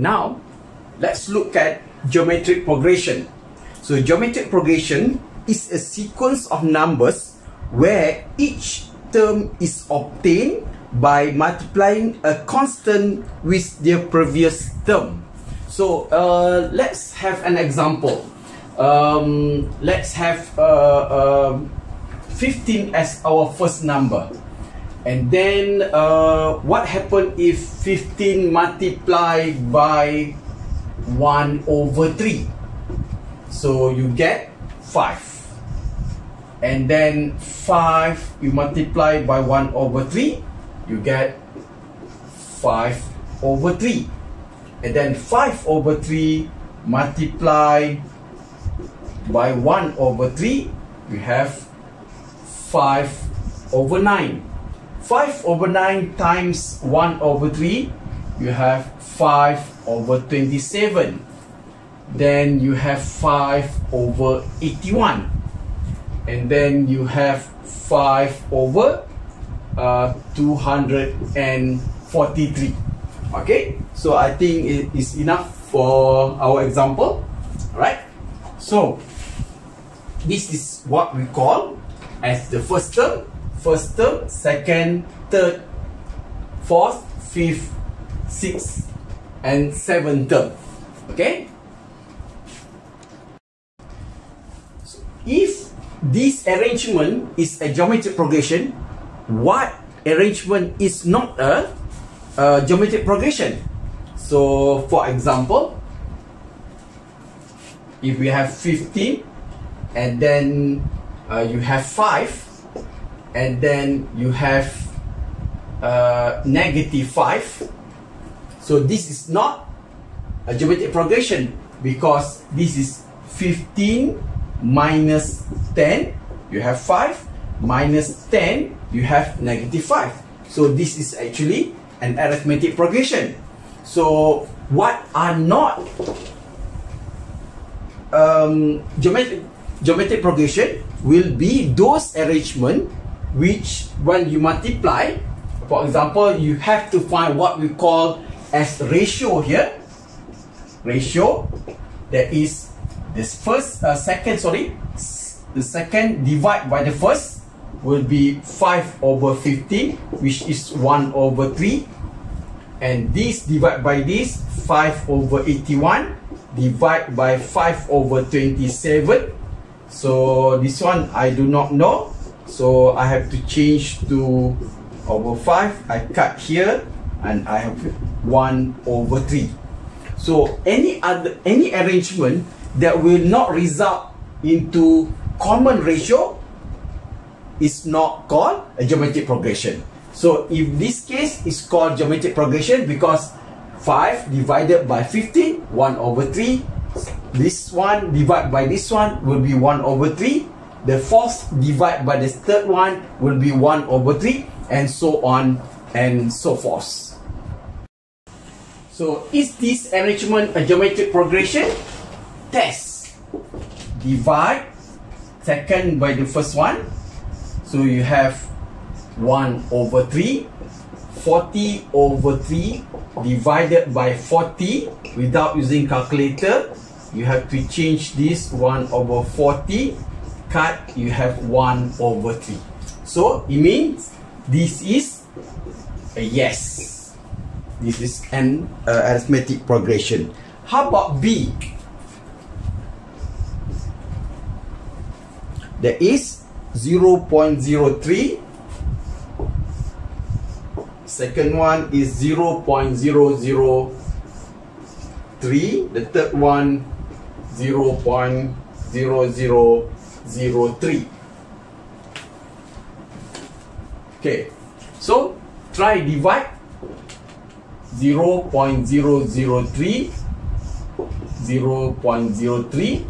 Now, let's look at geometric progression. So geometric progression is a sequence of numbers where each term is obtained by multiplying a constant with their previous term. So uh, let's have an example. Um, let's have uh, uh, 15 as our first number. And then uh, what happen if 15 multiplied by 1 over 3? So you get 5. And then 5 you multiply by 1 over 3, you get 5 over 3. And then 5 over 3 multiply by 1 over 3, you have 5 over 9. 5 over 9 times 1 over 3, you have 5 over 27. Then you have 5 over 81. And then you have 5 over uh, 243. Okay, so I think it is enough for our example. Alright, so this is what we call as the first term first term, second, third, fourth, fifth, sixth, and seventh term. Okay? So if this arrangement is a geometric progression, what arrangement is not a, a geometric progression? So, for example, if we have 15 and then uh, you have 5 and then you have uh, negative 5 so this is not a geometric progression because this is 15 minus 10 you have 5 minus 10 you have negative 5 so this is actually an arithmetic progression. So what are not um, geometric geometric progression will be those arrangement which when you multiply for example you have to find what we call as ratio here. Ratio that is this first uh, second sorry the second divide by the first will be 5 over 15 which is 1 over 3 and this divide by this 5 over 81 divide by 5 over 27 so this one I do not know so I have to change to over 5 I cut here and I have 1 over 3 so any other any arrangement that will not result into common ratio is not called a geometric progression. So if this case is called geometric progression because 5 divided by 15 1 over 3 this one divided by this one will be 1 over 3 the fourth divided by the third one will be 1 over 3 and so on and so forth. So is this arrangement a geometric progression? Test. Divide second by the first one. So you have 1 over 3. 40 over 3 divided by 40 without using calculator. You have to change this 1 over 40 cut you have 1 over 3 so it means this is a yes. This is an uh, arithmetic progression. How about b? There is 0 0.03 second one is 0 0.003 the third one 0 0.00 03 okay so try divide 0 0.003 0 0.03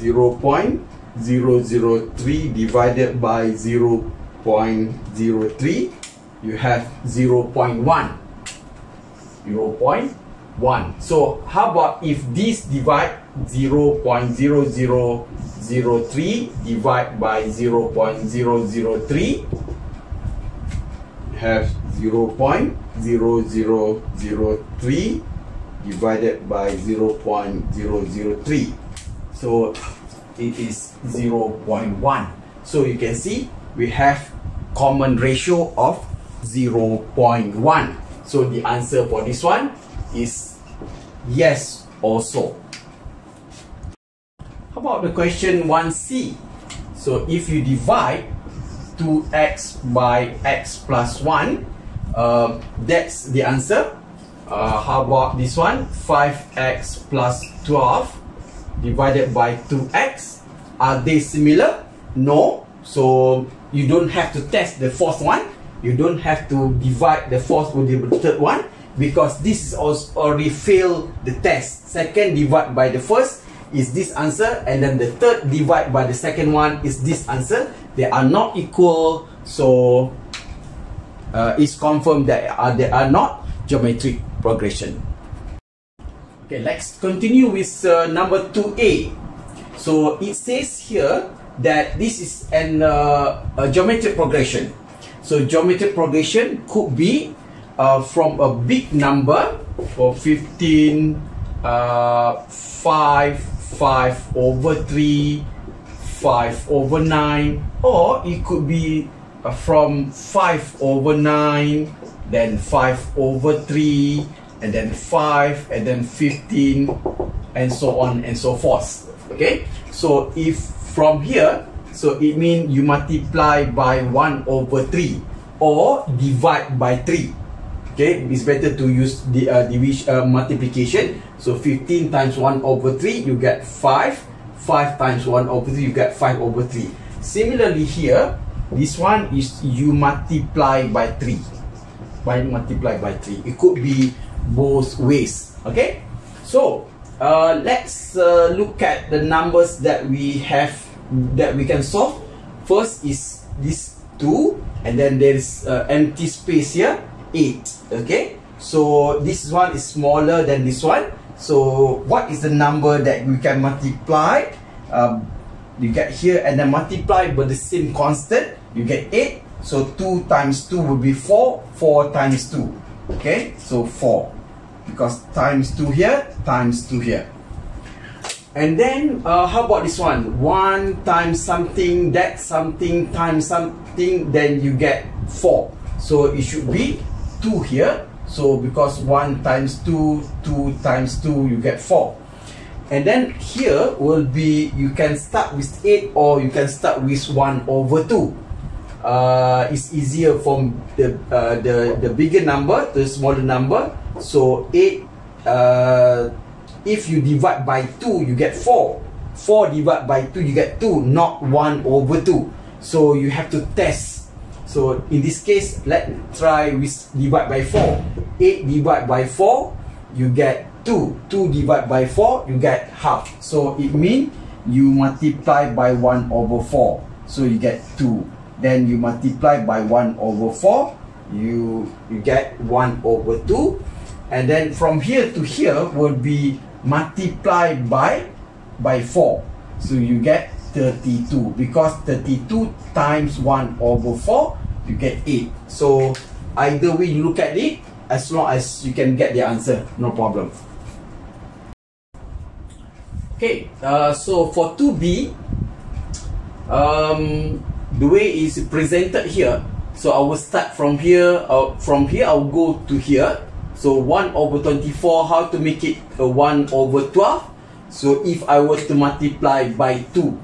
0.003 divided by 0.03 you have 0.1 0 0.1 1. So how about if this divide 0 0.0003 divide by 0 0.003 have 0 0.0003 divided by 0 0.003 so it is 0 0.1 so you can see we have common ratio of 0 0.1 so the answer for this one is yes also how about the question 1c so if you divide 2x by x plus 1 uh, that's the answer. Uh, how about this one? 5x plus 12 divided by 2x are they similar? No. So you don't have to test the fourth one. You don't have to divide the fourth with the third one because this is also already failed the test. Second divide by the first is this answer and then the third divide by the second one is this answer. They are not equal so uh, it's confirmed that they are not geometric progression. Okay let's continue with uh, number 2a so it says here that this is an uh, a geometric progression. So geometric progression could be uh, from a big number for 15 uh, 5 5 over 3 5 over 9 or it could be uh, from 5 over 9 then 5 over 3 and then 5 and then 15 and so on and so forth. Okay? So if from here so it means you multiply by 1 over 3 or divide by 3 okay it's better to use the uh, division uh, multiplication. So 15 times 1 over 3 you get 5 5 times 1 over 3 you get 5 over 3 similarly here this one is you multiply by 3 by multiply by 3 it could be both ways okay? So uh, let's uh, look at the numbers that we have that we can solve. First is this 2 and then there is uh, empty space here 8 okay? So this one is smaller than this one. So what is the number that we can multiply? Um, you get here and then multiply by the same constant you get 8 so 2 times 2 will be 4 4 times 2 okay? So 4 because times 2 here times 2 here. And then uh, how about this one? 1 times something that something times something then you get 4 so it should be 2 here. So because 1 times 2 2 times 2 you get 4 and then here will be you can start with 8 or you can start with 1 over 2 uh, it's easier from the uh, the the bigger number to the smaller number. So 8 uh, if you divide by 2 you get 4 4 divided by 2 you get 2 not 1 over 2 so you have to test so in this case let's try with divide by 4 8 divided by 4 you get 2 2 divided by 4 you get half. So it means you multiply by 1 over 4 so you get 2 then you multiply by 1 over 4 you you get 1 over 2 and then from here to here will be multiplied by by 4 so you get 32 because 32 times 1 over 4 you get 8 so either way you look at it as long as you can get the answer no problem. Okay uh, so for 2b um, the way is presented here. So I will start from here uh, from here I'll go to here. So 1 over 24, how to make it a 1 over 12? So if I were to multiply by 2,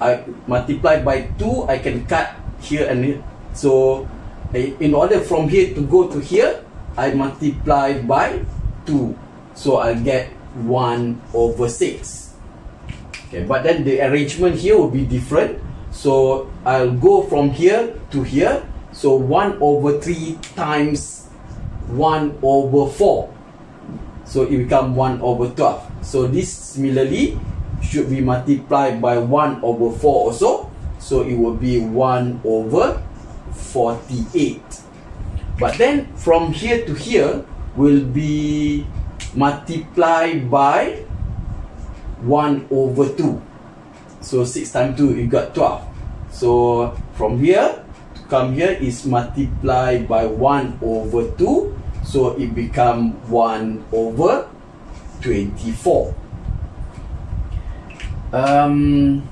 I multiply by 2, I can cut here and here. So in order from here to go to here, I multiply by 2. So I'll get 1 over 6. Okay, but then the arrangement here will be different. So I'll go from here to here. So 1 over 3 times 1 over 4 so it become 1 over 12 so this similarly should be multiplied by 1 over 4 also. So it will be 1 over 48 but then from here to here will be multiplied by 1 over 2 so 6 times 2 you got 12 so from here to come here is multiplied by 1 over 2 so it become 1 over 24 um,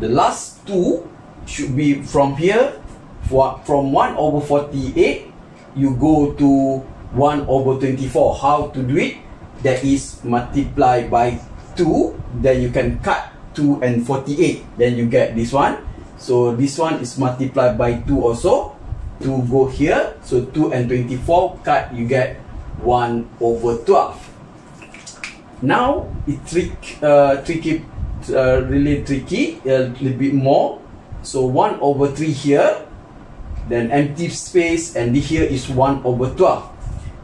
the last two should be from here for, from 1 over 48 you go to 1 over 24 how to do it? That is multiply by 2 then you can cut 2 and 48 then you get this one. So this one is multiplied by 2 also. 2 go here. So 2 and 24 cut you get 1 over 12 now it trick uh, tricky uh, really tricky a little bit more. So 1 over 3 here then empty space and here is 1 over 12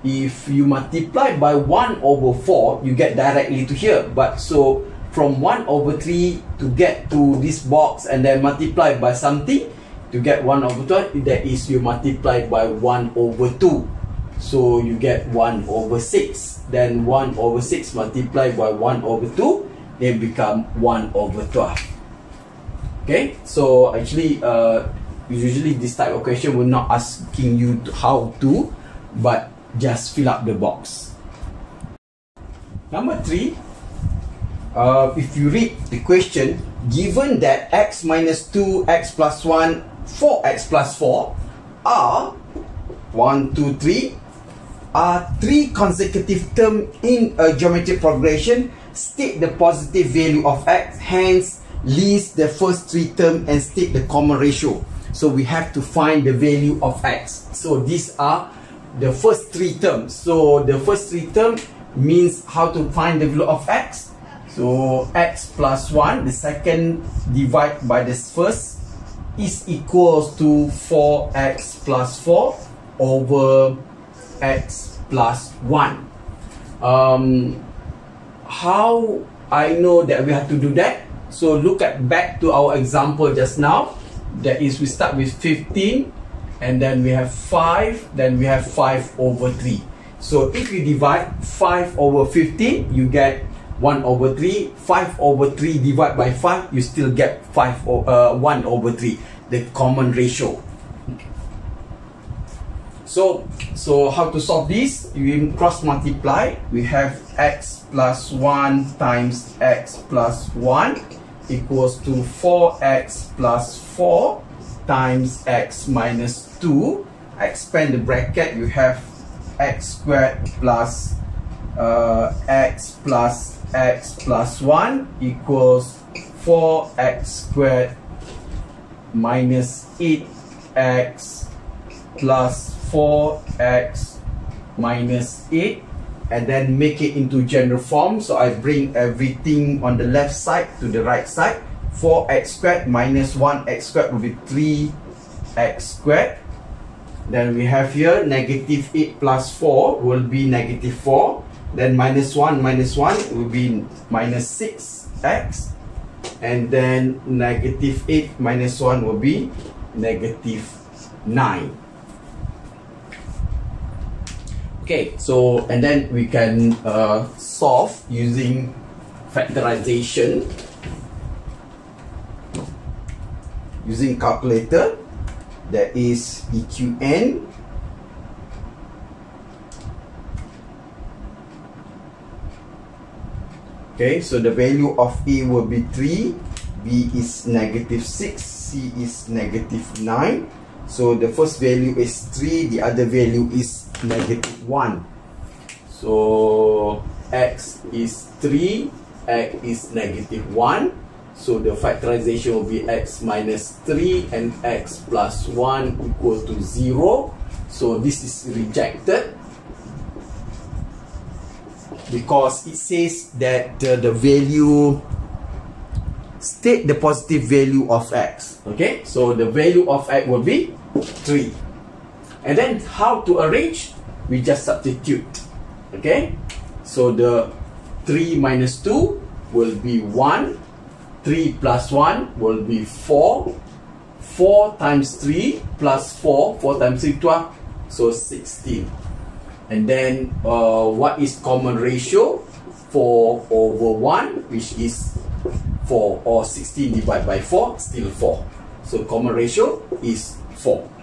if you multiply by 1 over 4 you get directly to here. But so from 1 over 3 to get to this box and then multiply by something to get 1 over 12 that is you multiply by 1 over 2 so you get 1 over 6 then 1 over 6 multiplied by 1 over 2 then become 1 over 12 okay? So actually uh, usually this type of question will not asking you to how to but just fill up the box. Number 3 uh, if you read the question given that x minus 2 x plus 1 4x plus 4 are 1 2 3 are three consecutive terms in a geometric progression. State the positive value of x hence list the first three terms and state the common ratio. So we have to find the value of x. So these are the first three terms so the first three terms means how to find the value of x. So x plus 1 the second divide by this first is equals to 4x plus 4 over x plus 1 um, how I know that we have to do that? So look at back to our example just now. That is we start with 15 and then we have 5 then we have 5 over 3 so if you divide 5 over 15 you get 1 over 3 5 over 3 divided by 5 you still get 5 uh, 1 over 3 the common ratio so so how to solve this? You cross multiply. We have x plus 1 times x plus 1 equals to 4x plus 4 times x minus 2 expand the bracket. You have x squared plus uh, x plus x plus 1 equals 4x squared minus 8x plus 4x minus 8 and then make it into general form. So I bring everything on the left side to the right side. 4x squared minus 1x squared will be 3x squared. Then we have here negative 8 plus 4 will be negative 4 then minus 1 minus 1 will be minus 6x and then negative 8 minus 1 will be negative 9 okay so and then we can uh, solve using factorization. Using calculator that is EQN okay so the value of A will be 3 B is negative 6 C is negative 9 so the first value is 3 the other value is negative 1 so x is 3 x is negative 1 so the factorization will be x minus 3 and x plus 1 equal to 0 so this is rejected because it says that uh, the value state the positive value of x. Okay? So the value of x will be 3 and then how to arrange? We just substitute. Okay? So the 3 minus 2 will be 1 3 plus 1 will be 4 4 times 3 plus 4 4 times 3 12 so 16 and then uh, what is common ratio? 4 over 1 which is 4 or 16 divided by 4 still 4 So common ratio is 4.